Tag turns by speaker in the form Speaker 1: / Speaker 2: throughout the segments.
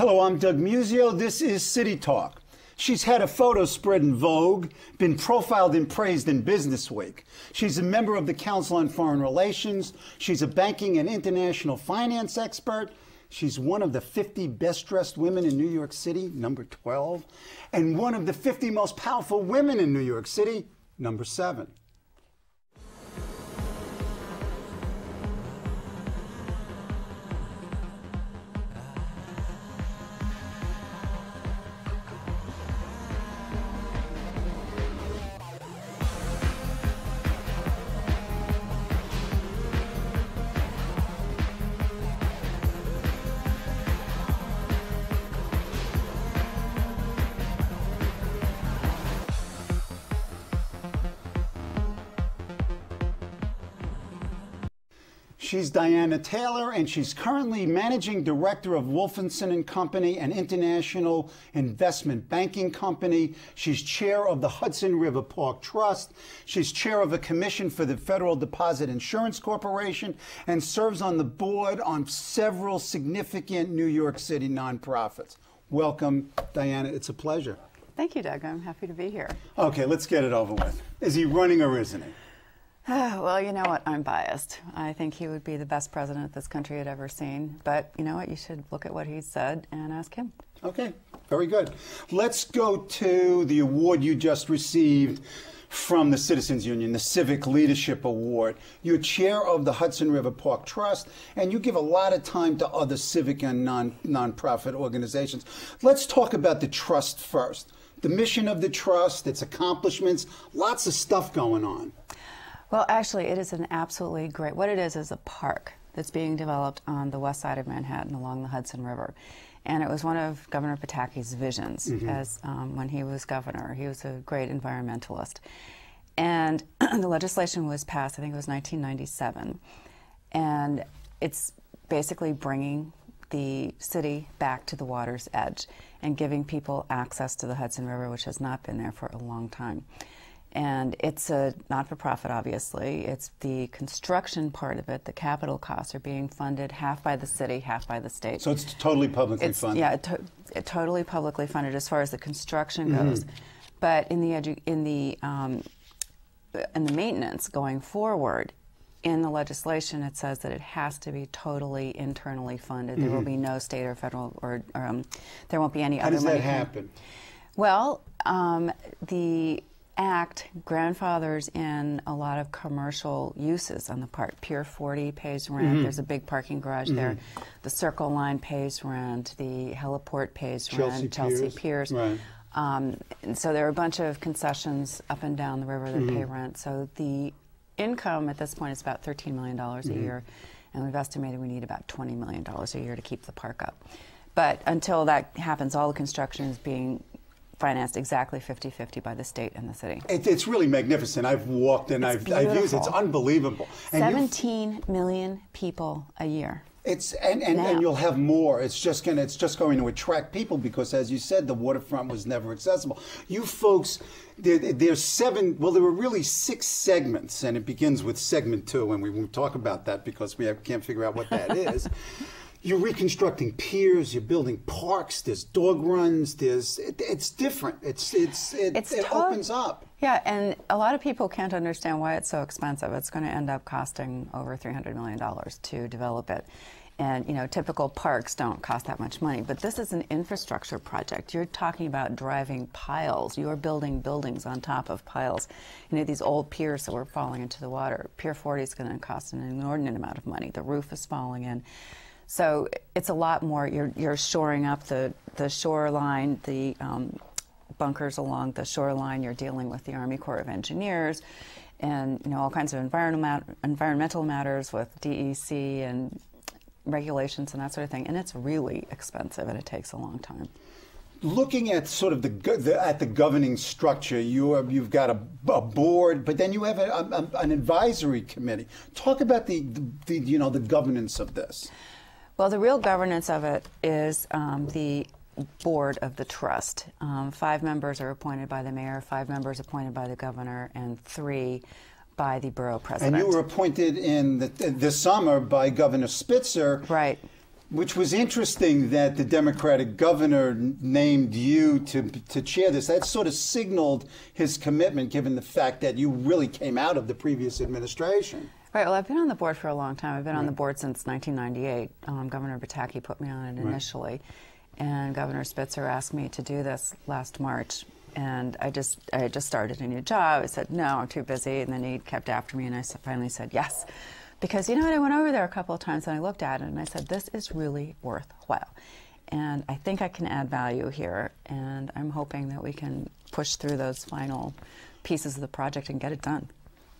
Speaker 1: Hello, I'm Doug Muzzio. This is City Talk. She's had a photo spread in Vogue, been profiled and praised in Business Week. She's a member of the Council on Foreign Relations. She's a banking and international finance expert. She's one of the 50 best dressed women in New York City, number 12, and one of the 50 most powerful women in New York City, number 7. She's Diana Taylor, and she's currently managing director of Wolfensohn and Company, an international investment banking company. She's chair of the Hudson River Park Trust. She's chair of a commission for the Federal Deposit Insurance Corporation, and serves on the board on several significant New York City nonprofits. Welcome, Diana. It's a pleasure.
Speaker 2: Thank you, Doug. I'm happy to be here.
Speaker 1: Okay, let's get it over with. Is he running or isn't he?
Speaker 2: well, you know what? I'm biased. I think he would be the best president this country had ever seen. But you know what? You should look at what he said and ask him.
Speaker 1: Okay, very good. Let's go to the award you just received from the Citizens Union, the Civic Leadership Award. You're chair of the Hudson River Park Trust, and you give a lot of time to other civic and non nonprofit organizations. Let's talk about the trust first. The mission of the trust, its accomplishments, lots of stuff going on.
Speaker 2: Well, actually, it is an absolutely great. What it is is a park that's being developed on the west side of Manhattan along the Hudson River. And it was one of Governor Pataki's visions mm -hmm. as um, when he was governor. He was a great environmentalist. And the legislation was passed, I think it was 1997. And it's basically bringing the city back to the water's edge and giving people access to the Hudson River, which has not been there for a long time. And it's a not for profit, obviously. It's the construction part of it. The capital costs are being funded half by the city, half by the state.
Speaker 1: So it's totally publicly
Speaker 2: it's,
Speaker 1: funded?
Speaker 2: Yeah, to, it totally publicly funded as far as the construction mm -hmm. goes. But in the, in, the, um, in the maintenance going forward, in the legislation, it says that it has to be totally internally funded. Mm. There will mm-hmm. be no state or federal, or, or um, there won't be any
Speaker 1: How
Speaker 2: other
Speaker 1: does
Speaker 2: money.
Speaker 1: that happen?
Speaker 2: Well, um, the Act grandfathers in a lot of commercial uses on the park. Pier 40 pays rent. Mm -hmm. There's a big parking garage mm -hmm. there. The Circle Line pays rent. The heliport pays
Speaker 1: Chelsea
Speaker 2: rent.
Speaker 1: Piers.
Speaker 2: Chelsea Piers.
Speaker 1: Right.
Speaker 2: Um, so there are a bunch of concessions up and down the river that mm -hmm. pay mm-hmm. rent. So the income at this point is about $13 million a mm-hmm. year, and we've estimated we need about $20 million a year to keep the park up. But until that happens, all the construction is being financed exactly 50-50 by the state and the city.
Speaker 1: It, it's really magnificent. I've walked and I've, I've, used it. It's unbelievable.
Speaker 2: And 17 million people a year.
Speaker 1: It's and, and, and, you'll have more. It's just gonna it's just going to attract people because as you said, the waterfront was never accessible. You folks there, there's seven well there were really six segments and it begins with segment two and we won't talk about that because we have, can't figure out what that is. You're reconstructing piers, you're building parks, there's dog runs, there's it, it's different. It's it's it, it's it opens up.
Speaker 2: Yeah, and a lot of people can't understand why it's so expensive. It's going to end up costing over 300 million dollars to develop it. And you know, typical parks don't cost that much money, but this is an infrastructure project. You're talking about driving piles. You're building buildings on top of piles. You know, these old piers that were falling into the water. Pier 40 is going to cost an inordinate amount of money. The roof is falling in. So it's a lot more. You're you're shoring up the the shoreline, the um, bunkers along the shoreline. You're dealing with the Army Corps of Engineers, and you know all kinds of environmental environmental matters with DEC and regulations and that sort of thing. And it's really expensive, and it takes a long time
Speaker 1: looking at sort of the, the, at the governing structure, you have, you've got a, a, board, but then you have a, a, an advisory committee. Talk about the, the, you know the governance of this.
Speaker 2: Well, the real governance of it is um, the board of the trust. Um, five members are appointed by the mayor, five members appointed by the governor, and three by the borough president.
Speaker 1: And you were appointed in the, this summer by Governor Spitzer.
Speaker 2: Right.
Speaker 1: Which was interesting that the Democratic governor named you to to chair this. That sort of signaled his commitment, given the fact that you really came out of the previous administration.
Speaker 2: Right. Well, I've been on the board for a long time. I've been right. on the board since 1998. Um, Governor Pataki put me on it initially, right. and Governor Spitzer asked me to do this last March. And I just I just started a new job. I said no, I'm too busy, and then he kept after me, and I finally said yes. Because you know what, I went over there a couple of times and I looked at it and I said, this is really worthwhile. And I think I can add value here. And I'm hoping that we can push through those final pieces of the project and get it done.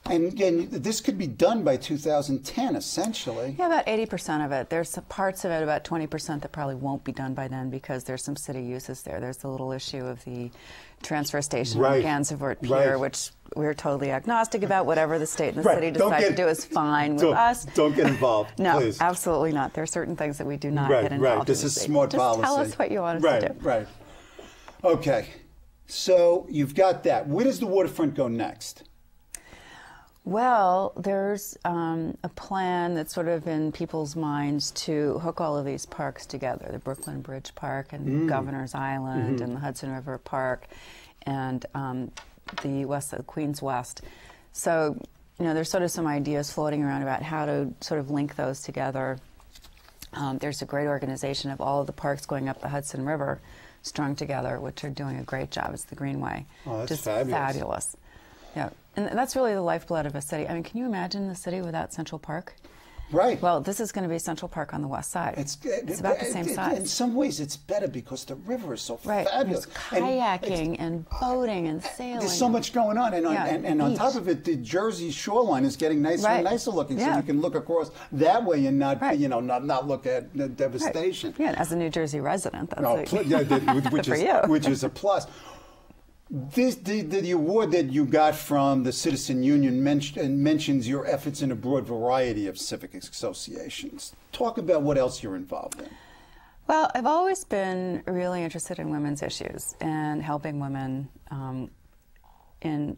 Speaker 1: And, and this could be done by 2010, essentially.
Speaker 2: Yeah, about 80% of it. There's parts of it, about 20% that probably won't be done by then because there's some city uses there. There's the little issue of the transfer station right. on Gansevoort Pier, right. which we're totally agnostic about. Whatever the state and the right. city decide get, to do is fine with us.
Speaker 1: Don't get involved.
Speaker 2: no,
Speaker 1: please.
Speaker 2: absolutely not. There are certain things that we do not get involved.
Speaker 1: Right, This
Speaker 2: is
Speaker 1: smart
Speaker 2: Just
Speaker 1: policy.
Speaker 2: Tell us what you want us
Speaker 1: right,
Speaker 2: to do.
Speaker 1: Right, right. Okay. So you've got that. Where does the waterfront go next?
Speaker 2: Well, there's um, a plan that's sort of in people's minds to hook all of these parks together the Brooklyn Bridge Park and mm. Governor's Island mm-hmm. and the Hudson River Park and um, the West the Queens West. So, you know, there's sort of some ideas floating around about how to sort of link those together. Um, there's a great organization of all of the parks going up the Hudson River strung together, which are doing a great job. It's the Greenway.
Speaker 1: Oh, that's
Speaker 2: Just
Speaker 1: fabulous.
Speaker 2: fabulous. Yeah, and that's really the lifeblood of a city. I mean, can you imagine the city without Central Park?
Speaker 1: Right.
Speaker 2: Well, this is going to be Central Park on the west side. It's, uh, it's about the same
Speaker 1: it,
Speaker 2: size.
Speaker 1: In some ways, it's better because the river is so
Speaker 2: right.
Speaker 1: fabulous.
Speaker 2: There's kayaking and, and, boating and eh, sailing.
Speaker 1: There's so much going on, and on,
Speaker 2: yeah,
Speaker 1: and, and on top of it, the Jersey shoreline is getting nicer
Speaker 2: right.
Speaker 1: and nicer looking,
Speaker 2: yeah.
Speaker 1: so you can look across that way and not,
Speaker 2: right.
Speaker 1: you know, not not look at the devastation.
Speaker 2: Yeah, as a New Jersey resident, that's
Speaker 1: oh,
Speaker 2: a,
Speaker 1: yeah, which is
Speaker 2: you.
Speaker 1: which is a plus. This, the, the, award that you got from the Citizen Union men- mentions your efforts in a broad variety of civic associations. Talk about what else you're involved in.
Speaker 2: Well, I've always been really interested in women's issues and helping women um, in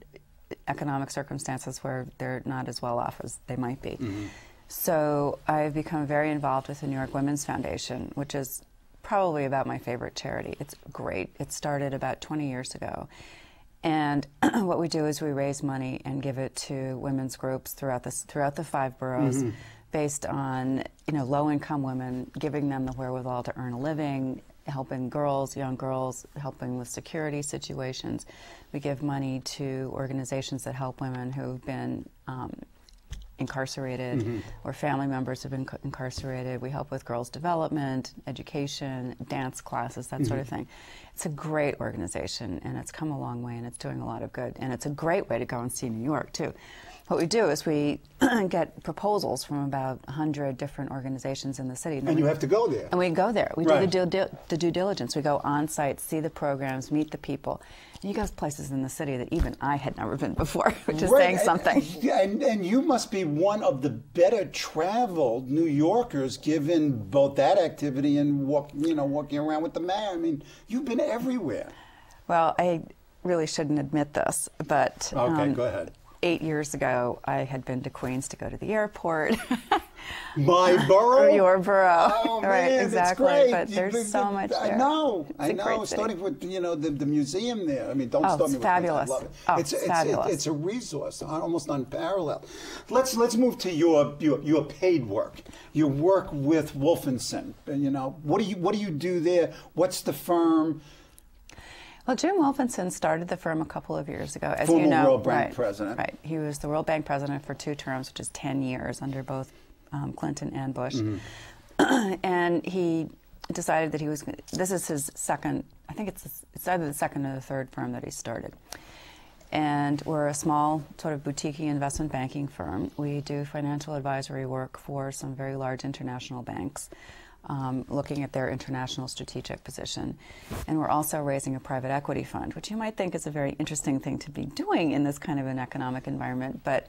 Speaker 2: economic circumstances where they're not as well off as they might be. Mm-hmm. So I've become very involved with the New York Women's Foundation, which is probably about my favorite charity. It's great. It started about 20 years ago. And what we do is we raise money and give it to women's groups throughout this throughout the five boroughs, mm-hmm. based on you know low income women, giving them the wherewithal to earn a living, helping girls, young girls, helping with security situations. We give money to organizations that help women who've been um, incarcerated mm-hmm. or family members have been incarcerated. We help with girls' development, education, dance classes, that mm-hmm. sort of mm-hmm. thing. It's a great organization and it's come a long way and it's doing a lot of good. And it's a great way to go and see New York, too. What we do is we get proposals from about 100 different organizations in the city.
Speaker 1: And,
Speaker 2: and
Speaker 1: you
Speaker 2: we,
Speaker 1: have to go there.
Speaker 2: And we go there. We
Speaker 1: right.
Speaker 2: do the due, the due diligence. We go on site, see the programs, meet the people. You go places in the city that even I had never been before, which is
Speaker 1: right.
Speaker 2: saying something.
Speaker 1: And, and, and you must be one of the better traveled New Yorkers, given both that activity and walk, you know, walking around with the mayor. I mean, you've been everywhere.
Speaker 2: Well, I really shouldn't admit this, but
Speaker 1: okay, um, go ahead
Speaker 2: eight years ago, I had been to Queens to go to the airport.
Speaker 1: My borough?
Speaker 2: Your borough.
Speaker 1: Oh,
Speaker 2: right,
Speaker 1: man,
Speaker 2: exactly.
Speaker 1: Great.
Speaker 2: But there's
Speaker 1: you,
Speaker 2: so much there.
Speaker 1: I know,
Speaker 2: it's
Speaker 1: I know. Starting with, you know, the, the museum there. I mean, don't
Speaker 2: oh,
Speaker 1: start me
Speaker 2: with fabulous.
Speaker 1: I love it.
Speaker 2: Oh,
Speaker 1: it's,
Speaker 2: it's, fabulous.
Speaker 1: It, it's a resource, uh, almost unparalleled. Let's let's move to your, your your paid work. You work with Wolfensohn. You know, what do you what do you do there? What's the firm?
Speaker 2: Well, Jim Wolfensohn started the firm a couple of years ago, as
Speaker 1: Former
Speaker 2: you know.
Speaker 1: World Bank
Speaker 2: right,
Speaker 1: president.
Speaker 2: Right. He was the World Bank president for two terms, which is 10 years under both um, Clinton and Bush. Mm-hmm. and he decided that he was, this is his second, I think it's, it's either the second or the third firm that he started. And we're a small, sort of boutique investment banking firm. We do financial advisory work for some very large international banks um, looking at their international strategic position. And we're also raising a private equity fund, which you might think is a very interesting thing to be doing in this kind of an economic environment. But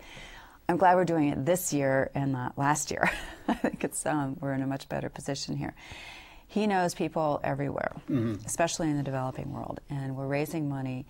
Speaker 2: I'm glad we're doing it this year and not last year. I think it's um, we're in a much better position here. He knows people everywhere, mm-hmm. especially in the developing world, and we're raising money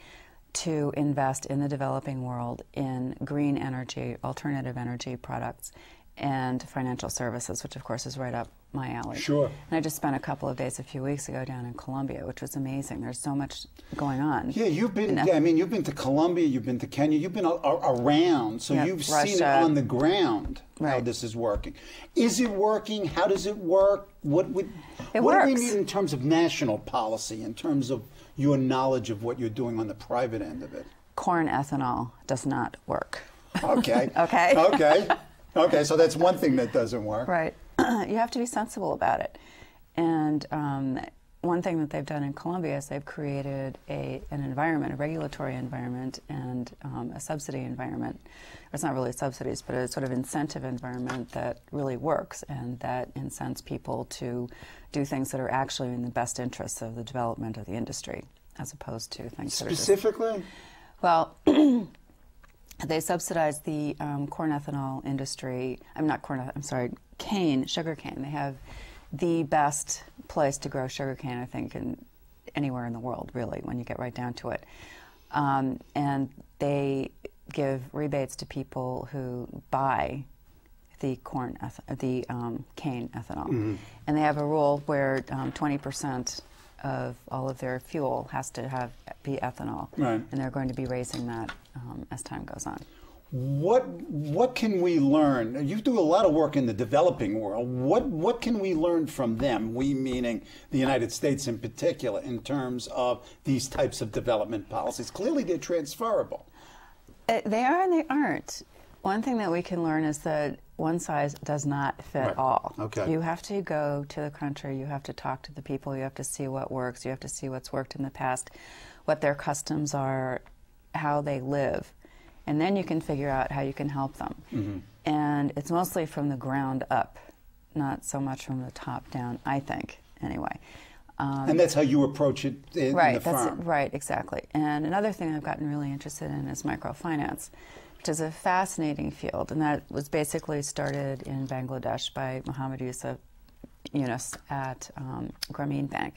Speaker 2: to invest in the developing world in green energy, alternative energy products, and financial services, which of course is right up my alley.
Speaker 1: Sure.
Speaker 2: And I just spent a couple of days a few weeks ago down in Colombia, which was amazing. There's so much going on.
Speaker 1: Yeah, you've been.
Speaker 2: You know?
Speaker 1: I mean, you've been to Colombia, you've been to Kenya, you've been a, a, around, so
Speaker 2: Yeah,
Speaker 1: you've seen it on the ground how
Speaker 2: Right.
Speaker 1: this is working. Is it working? How does it work? What would
Speaker 2: It
Speaker 1: what do we need in terms of national policy? In terms of your knowledge of what you're doing on the private end of it?
Speaker 2: Corn ethanol does not work.
Speaker 1: Okay.
Speaker 2: Okay.
Speaker 1: Okay. Okay. So that's one thing that doesn't work.
Speaker 2: Right. you have to be sensible about it. And um, one thing that they've done in Colombia is they've created a, an environment, a regulatory environment, and um, a subsidy environment. It's not really subsidies, but a sort of incentive environment that really works and that incents people to do things that are actually in the best interests of the development of the industry, as opposed to things that are just
Speaker 1: Specifically.
Speaker 2: well, they subsidize the um, corn ethanol industry. I'm not corn. I'm sorry, cane, sugar cane. They have the best place to grow sugar cane, I think, in anywhere in the world, really, when you get right down to it. Um, and they give rebates to people who buy the corn, eth- the um, cane ethanol, and they have a rule where um, 20% of all of their fuel has to have be ethanol,
Speaker 1: Right.
Speaker 2: and they're going to be raising that um, as time goes on.
Speaker 1: What what can we learn? You do a lot of work in the developing world. What what can we learn from them? We meaning the United States in particular, in terms of these types of development policies. Clearly, they're transferable.
Speaker 2: Uh, they are and they aren't. One thing that we can learn is that one size does not fit
Speaker 1: Right.
Speaker 2: all.
Speaker 1: Okay.
Speaker 2: You have to go to the country, you have to talk to the people, you have to see what works, you have to see what's worked in the past, what their customs are, how they live. And then you can figure out how you can help them.
Speaker 1: Mm-hmm.
Speaker 2: And it's mostly from the ground up, not so much from the top down, I think, anyway. Um,
Speaker 1: and that's how you approach it in,
Speaker 2: right,
Speaker 1: in the
Speaker 2: that's
Speaker 1: firm.
Speaker 2: right, exactly. And another thing I've gotten really interested in is microfinance, which is a fascinating field, and that was basically started in Bangladesh by Muhammad Yusuf Yunus at um, Grameen Bank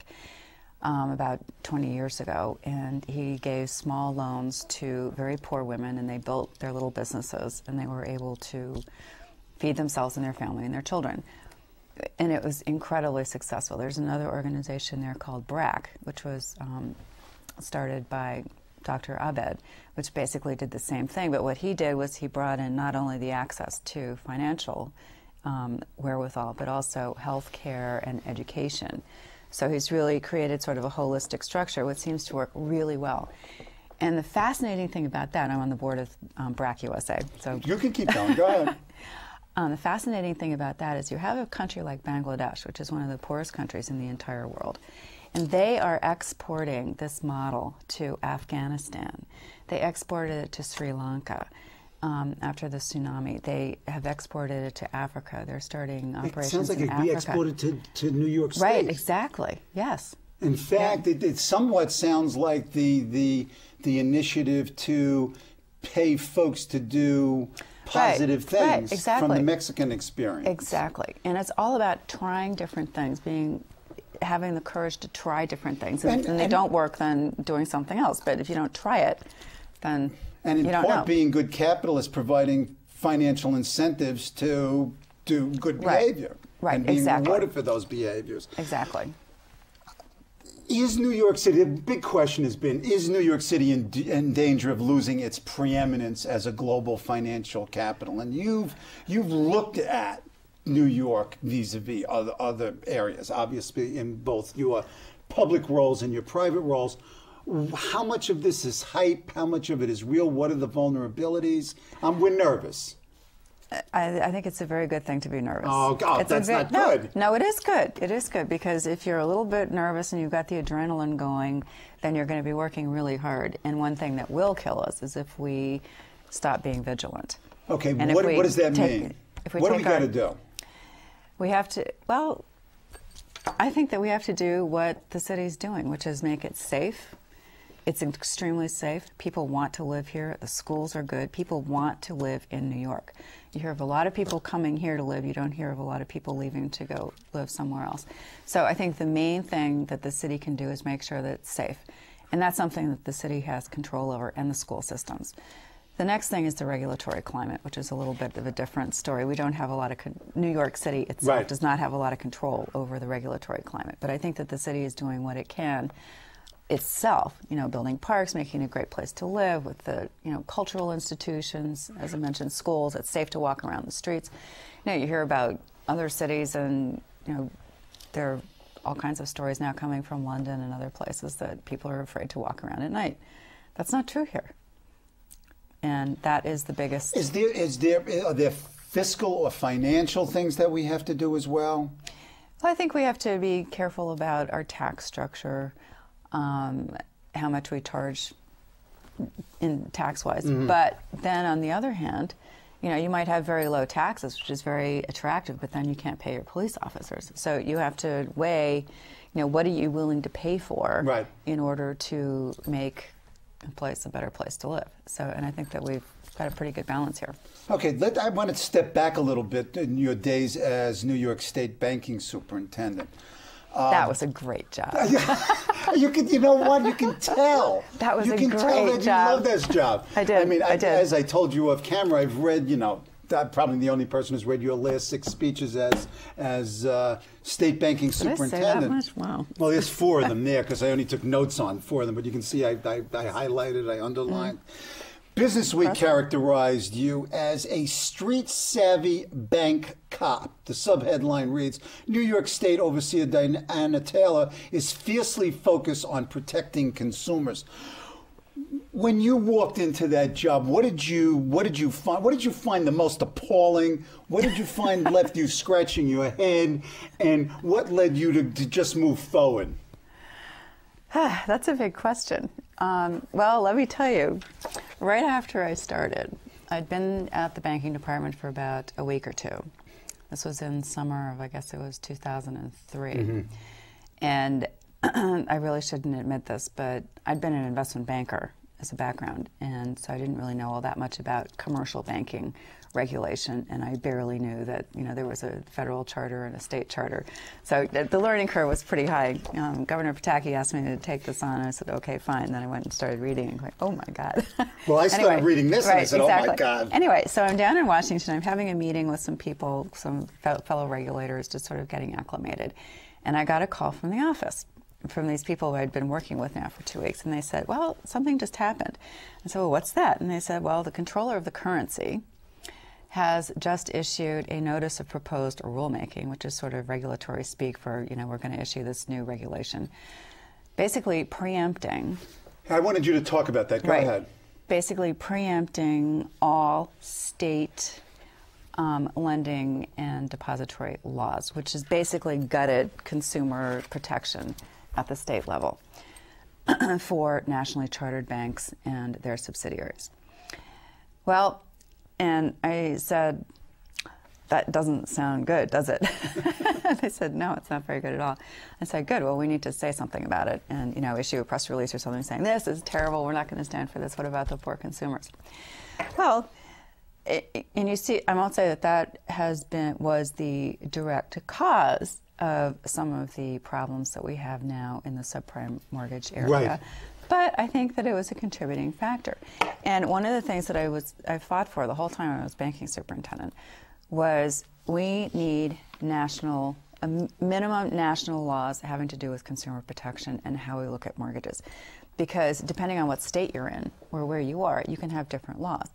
Speaker 2: um, about 20 years ago, and he gave small loans to very poor women, and they built their little businesses, and they were able to feed themselves and their family and their children. And it was incredibly successful. There's another organization there called BRAC, which was um, started by Dr. Abed, which basically did the same thing. But what he did was he brought in not only the access to financial um, wherewithal, but also health care and education. So he's really created sort of a holistic structure, which seems to work really well. And the fascinating thing about that, I'm on the board of um, BRAC USA. So
Speaker 1: You can keep going. Go ahead.
Speaker 2: um, the fascinating thing about that is you have a country like Bangladesh, which is one of the poorest countries in the entire world, and they are exporting this model to Afghanistan. They exported it to Sri Lanka. Um, after the tsunami, they have exported it to Africa. They're starting operations.
Speaker 1: It sounds like
Speaker 2: in
Speaker 1: it'd be exported to, to New York State.
Speaker 2: Right, exactly. Yes.
Speaker 1: In fact, it, it somewhat sounds like the the the initiative to pay folks to do positive
Speaker 2: Right, right,
Speaker 1: things from the Mexican experience.
Speaker 2: Exactly. And it's all about trying different things, being having the courage to try different things. And,
Speaker 1: And-
Speaker 2: if they
Speaker 1: and-
Speaker 2: don't work, then doing something else. But if you don't try it, then
Speaker 1: And in part,
Speaker 2: know.
Speaker 1: being good capitalists, providing financial incentives to do good
Speaker 2: Right.
Speaker 1: behavior.
Speaker 2: Right,
Speaker 1: And being
Speaker 2: exactly.
Speaker 1: rewarded for those behaviors.
Speaker 2: exactly.
Speaker 1: Is New York City, the big question has been, is New York City in, in danger of losing its preeminence as a global financial capital? And you've, you've looked at New York vis-a-vis other, other areas, obviously in both your public roles and your private roles. How much of this is hype? How much of it is real? What are the vulnerabilities? Um, we're nervous.
Speaker 2: I, I think it's a very good thing to be nervous.
Speaker 1: Oh, God,
Speaker 2: It's
Speaker 1: that's
Speaker 2: ve-
Speaker 1: not
Speaker 2: no,
Speaker 1: good.
Speaker 2: No, it is good. It is good because if you're a little bit nervous and you've got the adrenaline going, then you're going to be working really hard. And one thing that will kill us is if we stop being vigilant.
Speaker 1: Okay,
Speaker 2: And
Speaker 1: what, what does that
Speaker 2: take-
Speaker 1: mean?
Speaker 2: if we
Speaker 1: What do we got to do?
Speaker 2: We have to, well, I think that we have to do what the city's doing, which is make it safe. It's extremely safe. People want to live here. The schools are good. People want to live in New York. You hear of a lot of people coming here to live. You don't hear of a lot of people leaving to go live somewhere else. So I think the main thing that the city can do is make sure that it's safe. And that's something that the city has control over and the school systems. The next thing is the regulatory climate, which is a little bit of a different story. We don't have a lot of con- New York City itself
Speaker 1: Right.
Speaker 2: does not have a lot of control over the regulatory climate, but I think that the city is doing what it can itself. You know, building parks, making a great place to live, with the you know cultural institutions, as I mentioned, schools. It's safe to walk around the streets. You know, you hear about other cities, and you know, there are all kinds of stories now coming from London and other places that people are afraid to walk around at night. That's not true here and that is the biggest.
Speaker 1: Is there is there are there fiscal or financial things that we have to do as well?
Speaker 2: Well, I think we have to be careful about our tax structure, um, how much we charge in tax wise. But then on the other hand, you know, you might have very low taxes, which is very attractive, but then you can't pay your police officers. So you have to weigh, you know, what are you willing to pay for
Speaker 1: Right.
Speaker 2: in order to make a place a better place to live. So, and I think that we've got a pretty good balance here.
Speaker 1: Okay, let, I want to step back a little bit in your days as New York State banking superintendent.
Speaker 2: That was a great job.
Speaker 1: you can, you know what? You can tell.
Speaker 2: That was
Speaker 1: you
Speaker 2: a
Speaker 1: can tell
Speaker 2: great
Speaker 1: that
Speaker 2: job.
Speaker 1: you love this job.
Speaker 2: I did,
Speaker 1: I mean,
Speaker 2: I did.
Speaker 1: as I told you off camera, I've read. You know, I'm probably the only person who's read your last six speeches as as uh, state banking
Speaker 2: Did I say that
Speaker 1: superintendent.
Speaker 2: much? Wow.
Speaker 1: Well, there's four of them there because I only took notes on four of them, but you can see I, I, I highlighted, I underlined. Business Week characterized you as a street savvy bank cop. The subheadline reads New York State Overseer Diana Taylor is fiercely focused on protecting consumers. When you walked into that job, what did you what did you find what did you find the most appalling? What did you find left you scratching your head? And what led you to, to just move forward?
Speaker 2: That's a big question. Um, well, let me tell you, right after I started, I'd been at the banking department for about a week or two. This was in summer of, I guess it was 2003. And mm-hmm. I really shouldn't admit this, but I'd been an investment banker as a background, and so I didn't really know all that much about commercial banking regulation, and I barely knew that you know there was a federal charter and a state charter. So the, learning curve was pretty high. Um, Governor Pataki asked me to take this on, and I said, "Okay, fine." Then I went and started reading, and going, "Oh my God!"
Speaker 1: Well, I started reading this, and I
Speaker 2: right,
Speaker 1: said, "Oh, my. God."
Speaker 2: Anyway, so I'm down in Washington. I'm having a meeting with some people, some fellow regulators, just sort of getting acclimated, and I got a call from the office from these people who I'd been working with now for two weeks, and they said, "Well, something just happened." I said, "Well, what's that?" And they said, "Well, the comptroller of the currency." has just issued a notice of proposed rulemaking, which is sort of regulatory speak for, you know, we're going to issue this new regulation, basically preempting.
Speaker 1: I wanted you to talk about that. Go
Speaker 2: right,
Speaker 1: ahead.
Speaker 2: Basically preempting all state um, lending and depository laws, which has basically gutted consumer protection at the state level for nationally chartered banks and their subsidiaries. Well, and I said, that doesn't sound good, does it? they said, no, it's not very good at all. I said, good, well, we need to say something about it and, you know, issue a press release or something saying, this is terrible, we're not going to stand for this, what about the poor consumers? Well, it, and you see, I won't say that that has been, was the direct cause of some of the problems that we have now in the subprime mortgage area.
Speaker 1: Right.
Speaker 2: But I think that it was a contributing factor. And one of the things that I was I fought for the whole time I was banking superintendent was we need national minimum national laws having to do with consumer protection and how we look at mortgages. Because depending on what state you're in or where you are, you can have different laws.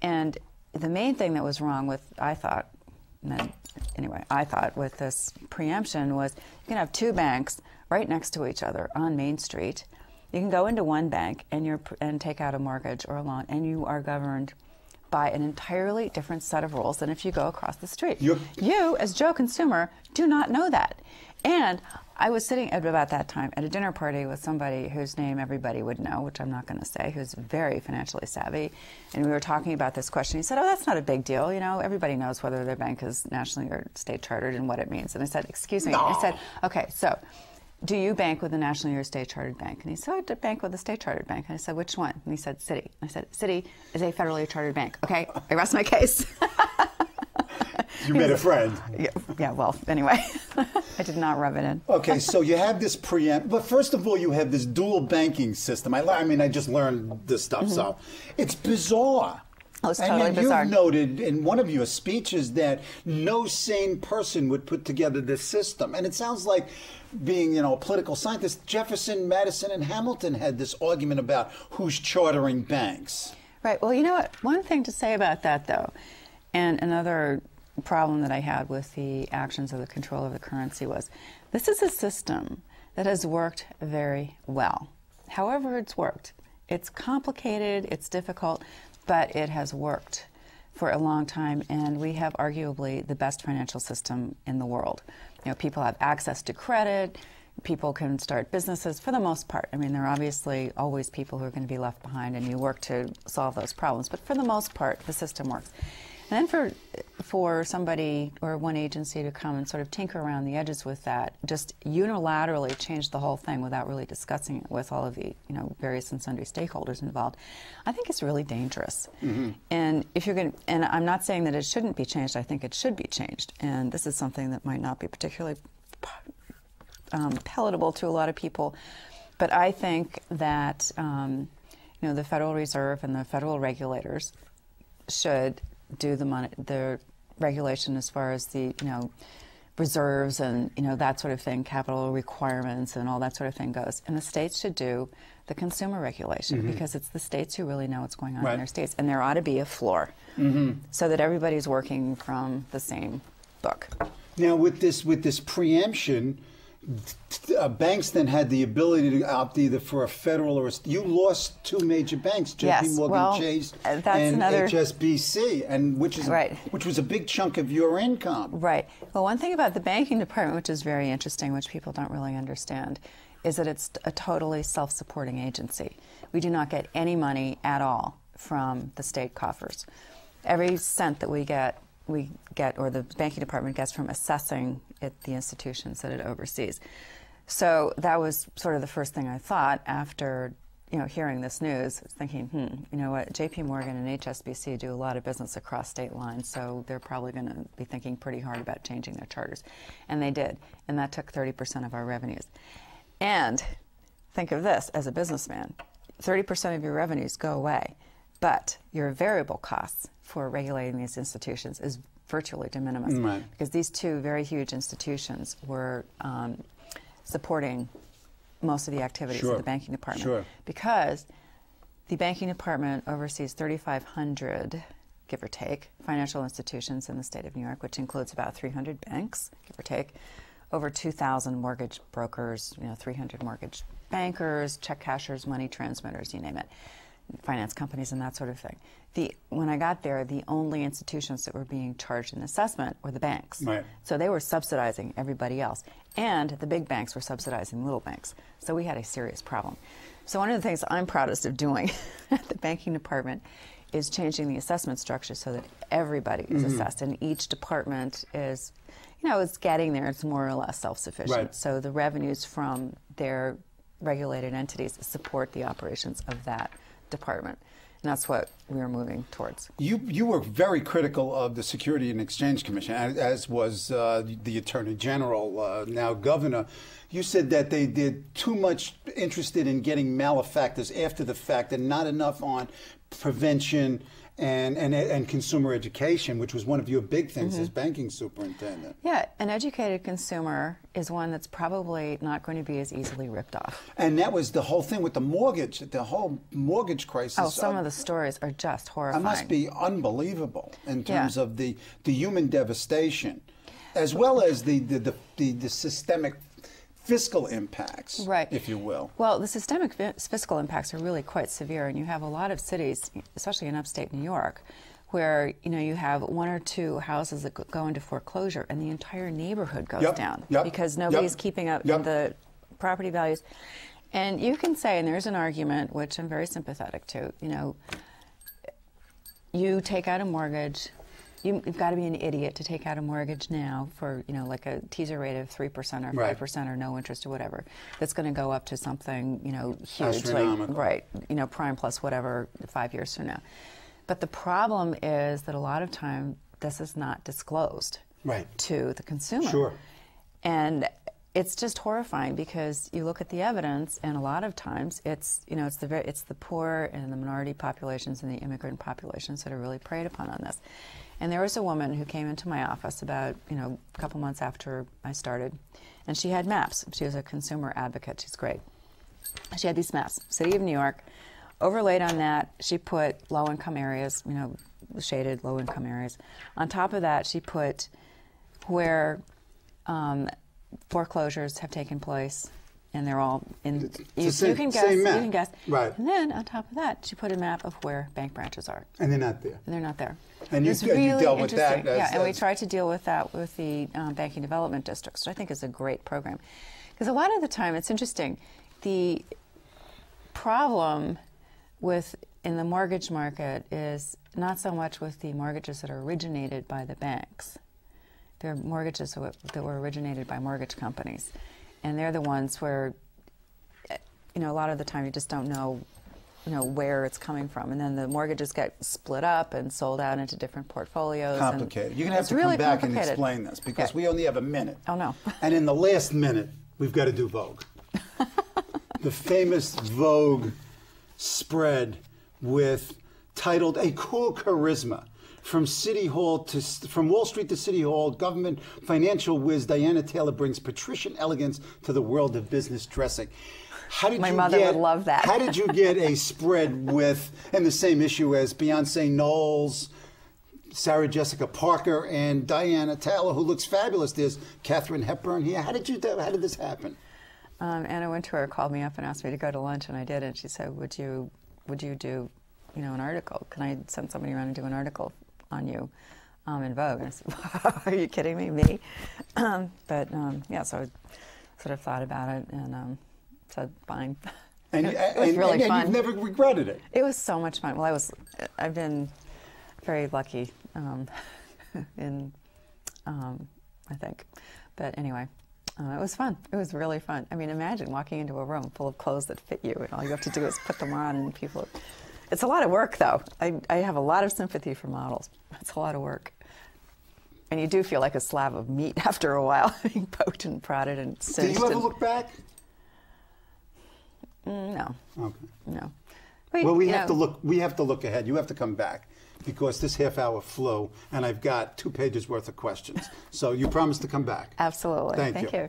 Speaker 2: And the main thing that was wrong with I thought and then anyway, I thought with this preemption was you can have two banks right next to each other on Main Street. You can go into one bank and you're and take out a mortgage or a loan, and you are governed by an entirely different set of rules than if you go across the street. You, as Joe consumer, do not know that. And I was sitting at about that time at a dinner party with somebody whose name everybody would know, which I'm not going to say, who's very financially savvy. And we were talking about this question. He said, Oh, that's not a big deal. You know, everybody knows whether their bank is nationally or state chartered and what it means. And I said, Excuse me. I said, Okay, so do you bank with a nationally or state chartered bank? And he said, oh, I bank with a state chartered bank. And I said, Which one? And he said, Citi. And I said, Citi is a federally chartered bank. Okay, I rest my case.
Speaker 1: You made a friend.
Speaker 2: yeah, yeah, well, anyway, I did not rub it in.
Speaker 1: Okay, so you have this preempt, but first of all, you have this dual banking system. I, I mean, I just learned this stuff, so
Speaker 2: Mm-hmm.
Speaker 1: it's bizarre.
Speaker 2: It was
Speaker 1: and
Speaker 2: totally
Speaker 1: you've noted in one of your speeches that no sane person would put together this system. And it sounds like being, you know, a political scientist, Jefferson, Madison, and Hamilton had this argument about who's chartering banks.
Speaker 2: Right. Well, you know what? One thing to say about that, though, and another problem that I had with the actions of the control of the currency was this is a system that has worked very well. However, it's worked. It's complicated, it's difficult, but it has worked for a long time, and we have arguably the best financial system in the world. You know, people have access to credit, people can start businesses for the most part. I mean, there are obviously always people who are going to be left behind, and you work to solve those problems, but for the most part, the system works. And then for for somebody or one agency to come and sort of tinker around the edges with that, just unilaterally change the whole thing without really discussing it with all of the you know various and sundry stakeholders involved, I think it's really dangerous.
Speaker 1: Mm-hmm.
Speaker 2: And if you're going, and I'm not saying that it shouldn't be changed. I think it should be changed. And this is something that might not be particularly um, palatable to a lot of people, but I think that um, you know the Federal Reserve and the federal regulators should do the money, the regulation as far as the you know reserves and you know that sort of thing, capital requirements and all that sort of thing goes. And the states should do the consumer regulation mm-hmm. because it's the states who really know what's going on
Speaker 1: right.
Speaker 2: in their states, and there ought to be a floor mm-hmm. so that everybody's working from the same book.
Speaker 1: Now, with this with this preemption uh, banks then had the ability to opt either for a federal or a, you lost two major banks, J.P.
Speaker 2: Yes,
Speaker 1: Morgan
Speaker 2: well,
Speaker 1: Chase
Speaker 2: uh,
Speaker 1: and
Speaker 2: another,
Speaker 1: HSBC, and which is
Speaker 2: right.
Speaker 1: which was a big chunk of your income.
Speaker 2: Right. Well, one thing about the banking department, which is very interesting, which people don't really understand, is that it's a totally self-supporting agency. We do not get any money at all from the state coffers. Every cent that we get we get, or the banking department gets from assessing it, the institutions that it oversees. So that was sort of the first thing I thought after you know hearing this news, thinking, hmm, you know what, J.P. Morgan and HSBC do a lot of business across state lines, so they're probably going to be thinking pretty hard about changing their charters, and they did, and that took 30% of our revenues. And think of this as a businessman: 30% of your revenues go away, but your variable costs for regulating these institutions is virtually de minimis
Speaker 1: right.
Speaker 2: because these two very huge institutions were um, supporting most of the activities
Speaker 1: sure.
Speaker 2: of the banking department
Speaker 1: sure.
Speaker 2: because the banking department oversees 3,500, give or take, financial institutions in the state of New York, which includes about 300 banks, give or take, over 2,000 mortgage brokers, you know, 300 mortgage bankers, check cashers, money transmitters, you name it finance companies and that sort of thing. The, when I got there, the only institutions that were being charged an assessment were the banks.
Speaker 1: Right.
Speaker 2: So they were subsidizing everybody else. And the big banks were subsidizing little banks. So we had a serious problem. So one of the things I'm proudest of doing at the banking department is changing the assessment structure so that everybody is mm-hmm. assessed and each department is, you know, it's getting there. It's more or less self-sufficient.
Speaker 1: Right.
Speaker 2: So the revenues from their regulated entities support the operations of that department. And that's what we are moving towards.
Speaker 1: You you were very critical of the Security and Exchange Commission, as was uh, the Attorney General, uh, now Governor. You said that they did too much interested in getting malefactors after the fact and not enough on prevention and, and, and consumer education, which was one of your big things mm-hmm. as banking superintendent.
Speaker 2: Yeah, an educated consumer is one that's probably not going to be as easily ripped off.
Speaker 1: And that was the whole thing with the mortgage, the whole mortgage crisis.
Speaker 2: Oh, some of the stories are just horrifying.
Speaker 1: It must be unbelievable in terms yeah. of the, the human devastation, as well as the, the, the, the, the systemic fiscal impacts,
Speaker 2: right.
Speaker 1: if you will.
Speaker 2: Well, the systemic fiscal impacts are really quite severe, and you have a lot of cities, especially in upstate New York, where you know you have one or two houses that go into foreclosure, and the entire neighborhood goes
Speaker 1: yep.
Speaker 2: down
Speaker 1: yep.
Speaker 2: because nobody's
Speaker 1: yep.
Speaker 2: keeping up the property values. And you can say, and there's an argument which I'm very sympathetic to. You know, you take out a mortgage you, have got to be an idiot to take out a mortgage now for you know like a teaser rate of three percent or five percent or no interest or whatever. That's going to go up to something you know huge, like right, you know prime plus whatever five years from now. But the problem is that a lot of time this is not disclosed
Speaker 1: right.
Speaker 2: to the consumer.
Speaker 1: Sure.
Speaker 2: And it's just horrifying because you look at the evidence, and a lot of times it's you know it's the very, it's the poor and the minority populations and the immigrant populations that are really preyed upon on this. And there was a woman who came into my office about you know a couple months after I started, and she had maps. She was a consumer advocate. She's great. She had these maps, City of New York. Overlaid on that, she put low-income areas, you know, shaded low-income areas. On top of that, she put where um, foreclosures have taken place, and they're all in. You,
Speaker 1: same-
Speaker 2: you can guess. You can guess.
Speaker 1: Right.
Speaker 2: And then on top of that, she put a map of where bank branches are,
Speaker 1: And they're not there.
Speaker 2: and they're not there.
Speaker 1: And you-
Speaker 2: It's
Speaker 1: and you
Speaker 2: really
Speaker 1: dealt with that as-
Speaker 2: yeah, and we
Speaker 1: as-
Speaker 2: tried to deal with that with the um, banking development districts, which I think is a great program, because a lot of the time it's interesting. The problem with in the mortgage market is not so much with the mortgages that are originated by the banks. They're mortgages that were originated by mortgage companies, and they're the ones where, you know, a lot of the time you just don't know, you know, where it's coming from, and then the mortgages get split up and sold out into different portfolios. and
Speaker 1: Complicated. You're going to have to
Speaker 2: really
Speaker 1: come back and explain this because
Speaker 2: Yeah.
Speaker 1: we only have a minute.
Speaker 2: Oh, no.
Speaker 1: and in the last minute, we've got to do Vogue. the famous Vogue spread with titled "A Cool Charisma." From City Hall to from Wall Street to City Hall, government financial whiz Diana Taylor brings patrician elegance to the world of business dressing. How did
Speaker 2: My
Speaker 1: you
Speaker 2: mother
Speaker 1: get,
Speaker 2: would love that.
Speaker 1: How did you get a spread with and the same issue as Beyonce Knowles, Sarah Jessica Parker, and Diana Taylor, who looks fabulous? There's Katharine Hepburn here. How did you? How did this happen?
Speaker 2: Um, Anna Wintour called me up and asked me to go to lunch, and I did. And she said, "Would you, would you do, you know, an article? Can I send somebody around and do an article on you um, in Vogue?" And I said, wow, "Are you kidding me, me?" Um, but um, yeah, so I sort of thought about it and um, said, "Fine."
Speaker 1: And,
Speaker 2: it, was
Speaker 1: and-
Speaker 2: really
Speaker 1: and- and
Speaker 2: fun.
Speaker 1: you've never regretted it.
Speaker 2: It was so much fun. Well, I was, I've been very lucky um, in, um, I think. But anyway, uh, it was fun. It was really fun. I mean, imagine walking into a room full of clothes that fit you, and all you have to do is put them on, and people. It's a lot of work, though. I, I have a lot of sympathy for models. It's a lot of work. And you do feel like a slab of meat after a while, being poked and prodded and
Speaker 1: Do
Speaker 2: cinched.
Speaker 1: you ever
Speaker 2: and-
Speaker 1: look back?
Speaker 2: Mm, No,
Speaker 1: Okay.
Speaker 2: no.
Speaker 1: Well, we have to look. We have to look ahead. You have to come back because this half hour flew, and I've got two pages worth of questions. So you promised to come back.
Speaker 2: Absolutely.
Speaker 1: Thank
Speaker 2: Thank
Speaker 1: you.
Speaker 2: you.